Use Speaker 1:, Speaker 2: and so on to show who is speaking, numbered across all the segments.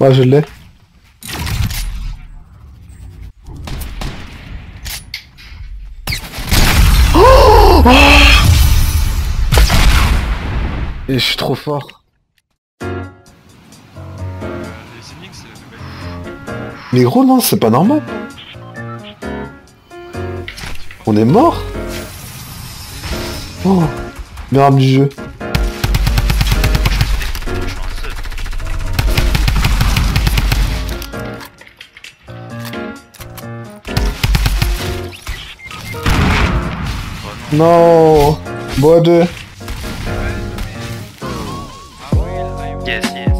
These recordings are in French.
Speaker 1: Ouais, je l'ai. Et je suis trop fort. Mais gros, non, c'est pas normal. On est mort Oh, arme du jeu. Non Bois 2
Speaker 2: Yes, yes.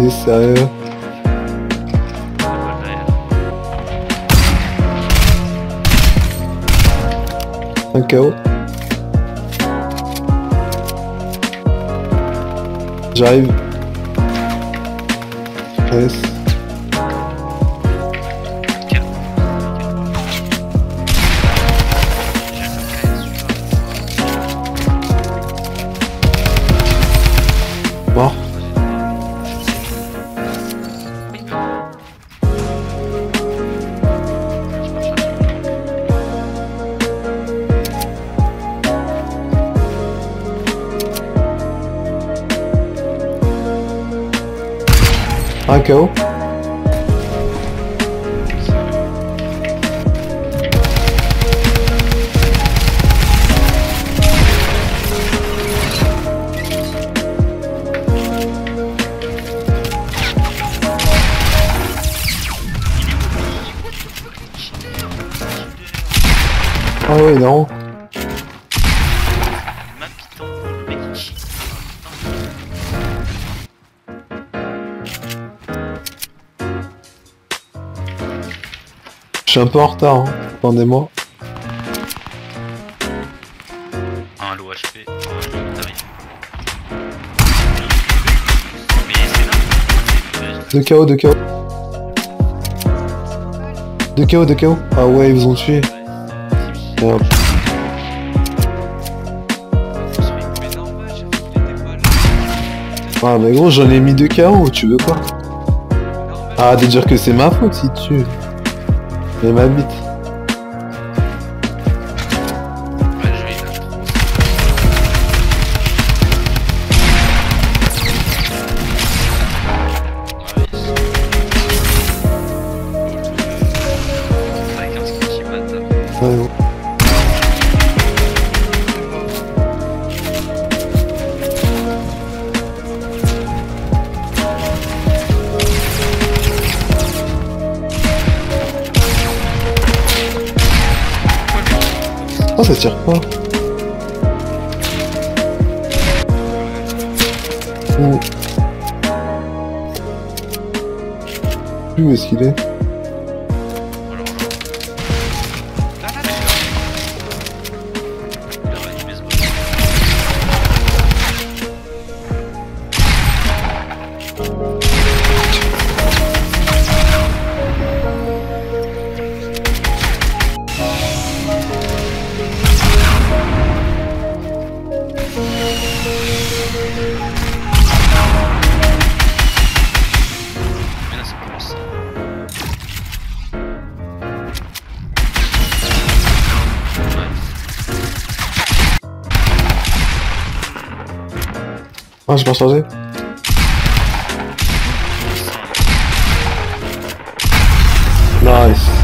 Speaker 1: T'es sérieux. Un KO J'arrive. Yes. Mort. Un KO Ah ouais, non. Je suis un peu en retard, hein. attendez-moi.
Speaker 2: Un HP.
Speaker 1: 2 KO, 2 KO. 2 KO, 2 KO. Ah ouais, ils vous ont tué. Ah mais gros, j'en ai mis 2 KO, tu veux quoi? Ah, de dire que c'est ma faute si tu... Mais ma bite.
Speaker 2: Ouais,
Speaker 1: Oh, ça tire pas. Plus où est-ce qu'il est? Ah, j'ai pas chargé Nice.